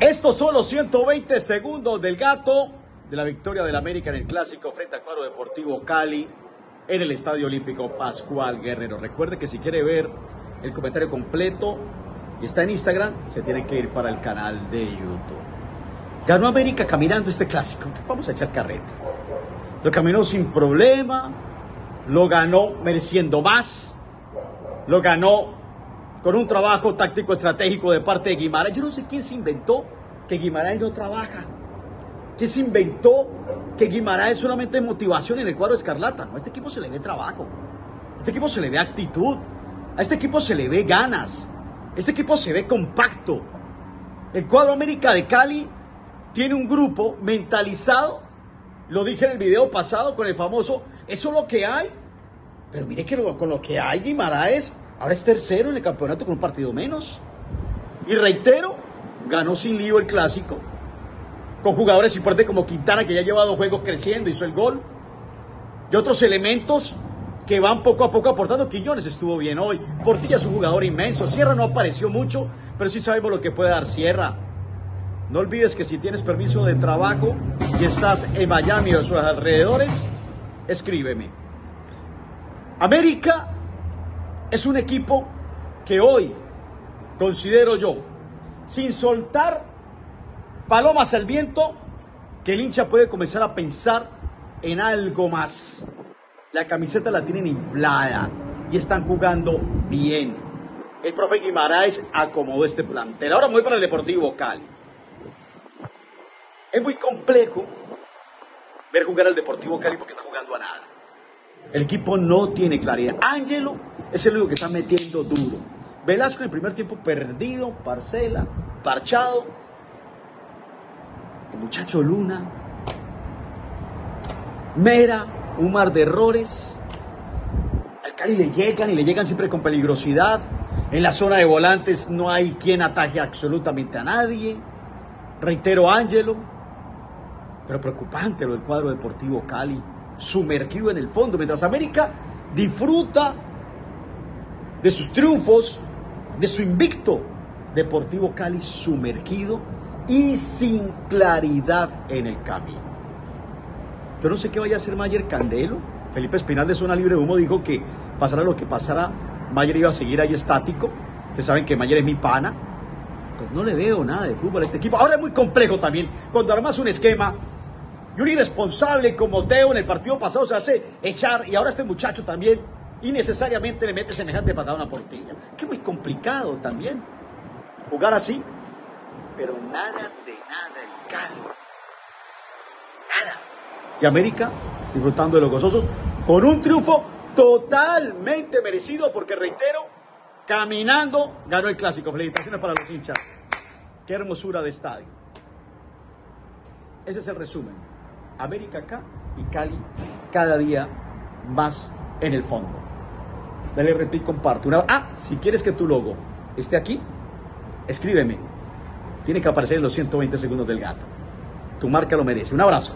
Estos son los 120 segundos del gato de la victoria del América en el clásico frente al cuadro deportivo Cali en el Estadio Olímpico Pascual Guerrero. Recuerde que si quiere ver el comentario completo y está en Instagram, se tiene que ir para el canal de YouTube. Ganó América caminando este clásico. Vamos a echar carreta. Lo caminó sin problema, lo ganó mereciendo más, lo ganó con un trabajo táctico estratégico de parte de Guimaraes. Yo no sé quién se inventó que Guimaraes no trabaja. ¿Quién se inventó que Guimaraes solamente es motivación en el cuadro escarlata? No, a este equipo se le ve trabajo. A este equipo se le ve actitud. A este equipo se le ve ganas. Este equipo se ve compacto. El cuadro América de Cali tiene un grupo mentalizado. Lo dije en el video pasado con el famoso, eso es lo que hay. Pero mire que con lo que hay, Guimaraes ahora es tercero en el campeonato con un partido menos. Y reitero, ganó sin lío el clásico. Con jugadores importantes como Quintana, que ya ha llevado juegos creciendo, hizo el gol. Y otros elementos que van poco a poco aportando. Quiñones estuvo bien hoy. Portilla es un jugador inmenso. Sierra no apareció mucho, pero sí sabemos lo que puede dar Sierra. No olvides que si tienes permiso de trabajo y estás en Miami o sus alrededores, escríbeme. América es un equipo que hoy considero yo, sin soltar palomas al viento, que el hincha puede comenzar a pensar en algo más. La camiseta la tienen inflada y están jugando bien. El profe Guimaraes acomodó este plantel. Ahora voy para el Deportivo Cali. Es muy complejo ver jugar al Deportivo Cali porque está jugando a nada. El equipo no tiene claridad. Ángelo es el único que está metiendo duro. Velasco en el primer tiempo perdido, parcela, parchado. El muchacho Luna. Mera, un mar de errores. Al Cali le llegan y le llegan siempre con peligrosidad. En la zona de volantes no hay quien ataje absolutamente a nadie. Reitero, Ángelo. Pero preocupante lo del cuadro deportivo Cali sumergido en el fondo, mientras América disfruta de sus triunfos, de su invicto. Deportivo Cali sumergido y sin claridad en el camino. Yo no sé qué vaya a hacer Mayer Candelo. Felipe Espinal de Zona Libre de Humo dijo que pasara lo que pasara, Mayer iba a seguir ahí estático. Ustedes saben que Mayer es mi pana. Pues no le veo nada de fútbol a este equipo. Ahora es muy complejo también. Cuando armas un esquema y un irresponsable como Teo en el partido pasado se hace echar y ahora este muchacho también innecesariamente le mete semejante patada a una portilla. Que muy complicado también jugar así. Pero nada de nada el Cali. Nada. Y América disfrutando de los gozosos con un triunfo totalmente merecido porque reitero, caminando ganó el clásico. Felicitaciones para los hinchas. Qué hermosura de estadio. Ese es el resumen. América acá y Cali cada día más en el fondo. Dale y comparte. Una... Ah, si quieres que tu logo esté aquí, escríbeme. Tiene que aparecer en los 120 segundos del gato. Tu marca lo merece. Un abrazo.